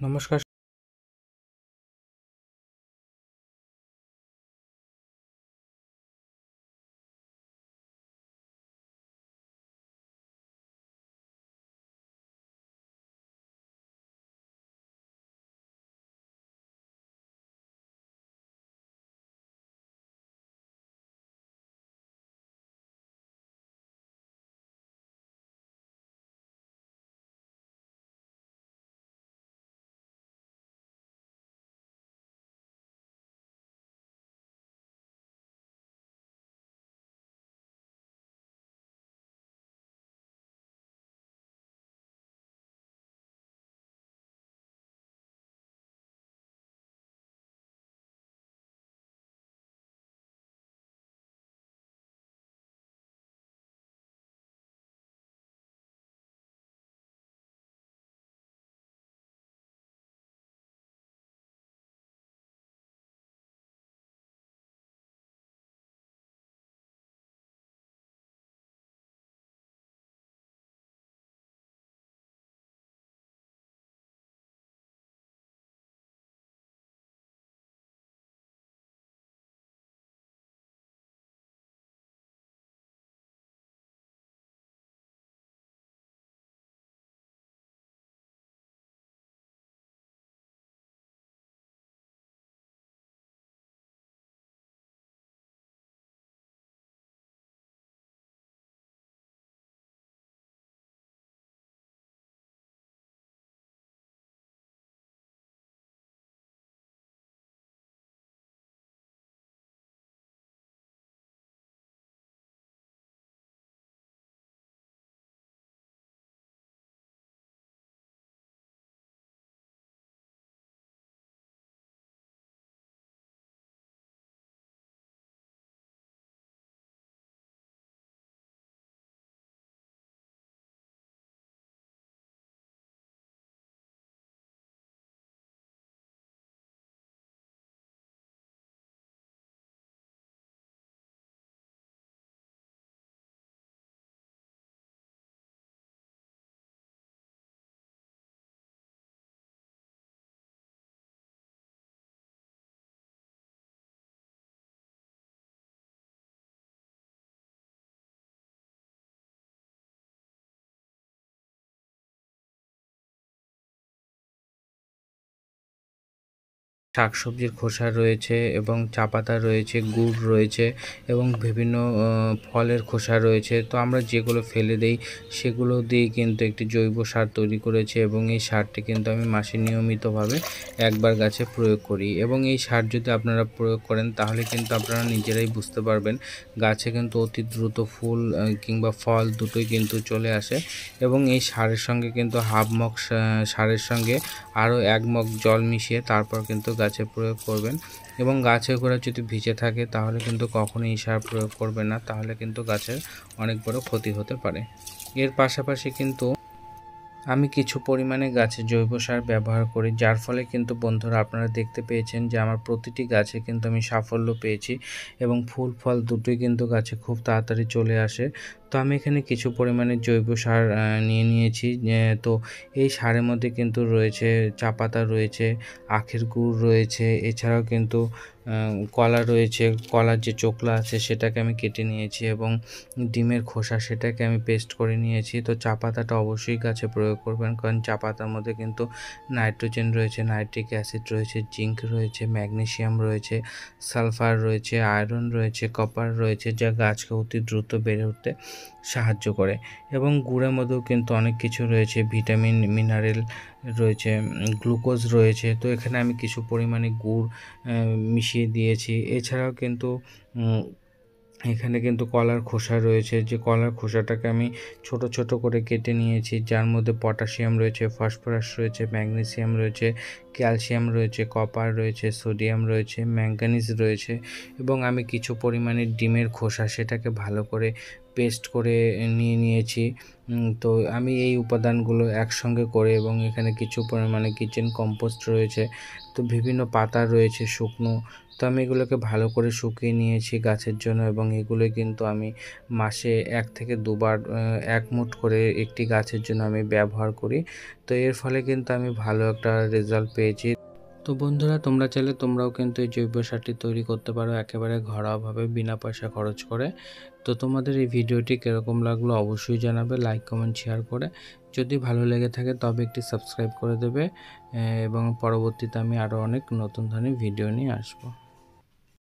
নমস্কার শাকসবজির খোসা রয়েছে এবং চা পাতা রয়েছে, গুড় রয়েছে এবং বিভিন্ন ফলের খোসা রয়েছে। তো আমরা যেগুলো ফেলে দেই, সেগুলো দিয়ে কিন্তু একটি জৈব সার তৈরি করেছে এবং এই সারটি কিন্তু আমি মাসে নিয়মিতভাবে একবার গাছে প্রয়োগ করি। এবং এই সার যদি আপনারা প্রয়োগ করেন, তাহলে কিন্তু আপনারা নিজেরাই বুঝতে পারবেন গাছে কিন্তু অতি দ্রুত ফুল কিংবা ফল দুটোই কিন্তু চলে আসে। এবং এই সারের সঙ্গে কিন্তু হাফ মগ সারের সঙ্গে আরও এক মগ জল মিশিয়ে তারপর কিন্তু গাছে প্রয়োগ করবেন এবং গাছের গোড়া যদি ভিজে থাকে তাহলে কিন্তু কখনোই সার প্রয়োগ করবেন না, তাহলে কিন্তু গাছের অনেক বড় ক্ষতি হতে পারে। এর পাশাপাশি কিন্তু আমি কিছু পরিমাণে গাছে জৈব সার ব্যবহার করি, যার ফলে কিন্তু বন্ধুরা আপনারা দেখতে পেয়েছেন যে আমার প্রতিটি গাছে কিন্তু আমি সাফল্য পেয়েছি এবং ফুল ফল দুটোই কিন্তু গাছে খুব তাড়াতাড়ি চলে আসে। তো আমি এখানে কিছু পরিমাণে জৈব সার নিয়ে নিয়েছি তো এই সারের মধ্যে কিন্তু রয়েছে চা পাতা রয়েছে, আখের গুড় রয়েছে, এছাড়াও কিন্তু কলা রয়েছে, কলার যে চোকলা আছে সেটাকে আমি কেটে নিয়েছি এবং ডিমের খোসা সেটাকে আমি পেস্ট করে নিয়েছি। তো চা পাতাটা অবশ্যই গাছে প্রয়োগ করবেন, কারণ চা পাতার মধ্যে কিন্তু নাইট্রোজেন রয়েছে, নাইট্রিক অ্যাসিড রয়েছে, জিঙ্ক রয়েছে, ম্যাগনেশিয়াম রয়েছে, সালফার রয়েছে, আয়রন রয়েছে, কপার রয়েছে, যা গাছকে অতি দ্রুত বেড়ে উঠতে সাহায্য করে। এবং গুড়ের মধ্যেও কিন্তু অনেক কিছু রয়েছে, ভিটামিন, মিনারেল রয়েছে, গ্লুকোজ রয়েছে। তো এখানে আমি কিছু পরিমাণে গুড় মিশিয়ে দিয়েছি। এছাড়াও কিন্তু এখানে কিন্তু কলার খোসা রয়েছে। যে কলার খোসাটাকে আমি ছোট ছোট করে কেটে নিয়েছি। যার মধ্যে পটাশিয়াম রয়েছে, ফসফরাস রয়েছে, ম্যাগনেসিয়াম রয়েছে, ক্যালসিয়াম রয়েছে, কপার রয়েছে, সোডিয়াম রয়েছে ম্যাঙ্গানিজ রয়েছে। এবং আমি কিছু পরিমাণে ডিমের খোসা সেটাকে ভালো করে পেস্ট করে নিয়ে নিয়েছি। তো আমি এই উপাদানগুলো একসঙ্গে করে এবং এখানে কিছু পরিমাণে কিচেন কম্পোস্ট রয়েছে, তো বিভিন্ন পাতা রয়েছে শুকনো। তো আমি এগুলোকে ভালো করে শুকিয়ে নিয়েছি গাছের জন্য এবং এগুলো কিন্তু আমি মাসে এক থেকে দুবার এক মুঠ করে একটি গাছের জন্য আমি ব্যবহার করি। তো এর ফলে কিন্তু আমি ভালো একটা রেজাল্ট পেয়েছি। তো বন্ধুরা, তোমরা চাইলে তোমরাও কিন্তু এই জৈব সারটি তৈরি করতে পারো একেবারে ঘরোয়াভাবে, বিনা পয়সা খরচ করে। তো তোমাদের এই ভিডিওটি কীরকম লাগল অবশ্যই জানাবে লাইক কমেন্ট শেয়ার করে। যদি ভালো লেগে থাকে তবে একটি সাবস্ক্রাইব করে দেবে এবং পরবর্তীতে আমি আরও অনেক নতুন ধরনের ভিডিও নিয়ে আসব।